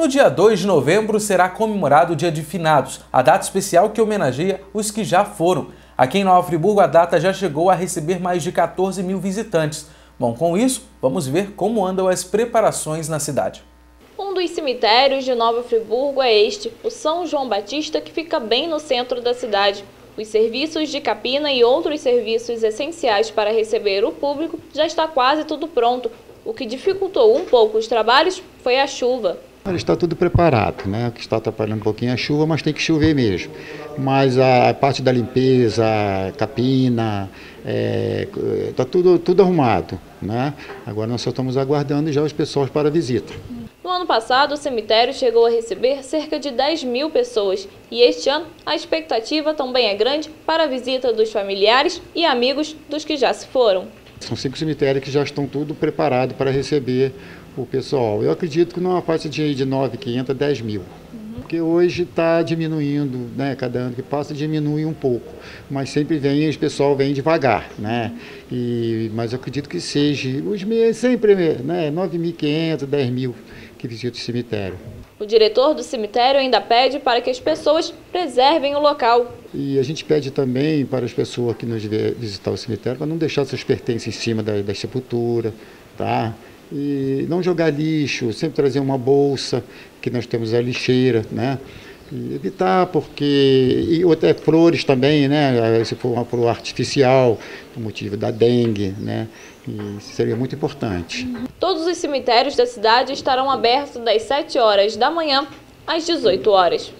No dia 2 de novembro será comemorado o Dia de Finados, a data especial que homenageia os que já foram. Aqui em Nova Friburgo, a data já chegou a receber mais de 14 mil visitantes. Bom, com isso, vamos ver como andam as preparações na cidade. Um dos cemitérios de Nova Friburgo é este, o São João Batista, que fica bem no centro da cidade. Os serviços de capina e outros serviços essenciais para receber o público já está quase tudo pronto. O que dificultou um pouco os trabalhos foi a chuva. Está tudo preparado, né? O que está atrapalhando um pouquinho é a chuva, mas tem que chover mesmo. Mas a parte da limpeza, capina, está é, tá tudo, tudo arrumado, né? Agora nós só estamos aguardando já os pessoas para a visita. No ano passado, o cemitério chegou a receber cerca de 10 mil pessoas e este ano a expectativa também é grande para a visita dos familiares e amigos dos que já se foram. São cinco cemitérios que já estão tudo preparado para receber o pessoal. Eu acredito que numa faixa de, de 9.500 a 10 mil. Porque hoje está diminuindo, né? Cada ano que passa diminui um pouco. Mas sempre vem, o pessoal vem devagar, né? E, mas eu acredito que seja os meses, sempre, né? 9.500, 10 mil que visitam o cemitério. O diretor do cemitério ainda pede para que as pessoas preservem o local. E a gente pede também para as pessoas que nos visitar o cemitério para não deixar seus pertences em cima da, da sepultura, tá? E não jogar lixo, sempre trazer uma bolsa, que nós temos a lixeira, né? E evitar, porque. E até flores também, né? Se for uma flor artificial, por motivo da dengue, né? E seria muito importante. Todos os cemitérios da cidade estarão abertos das 7 horas da manhã às 18 horas.